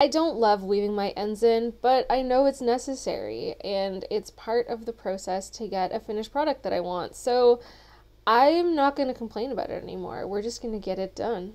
I don't love weaving my ends in, but I know it's necessary and it's part of the process to get a finished product that I want. So I'm not going to complain about it anymore. We're just going to get it done.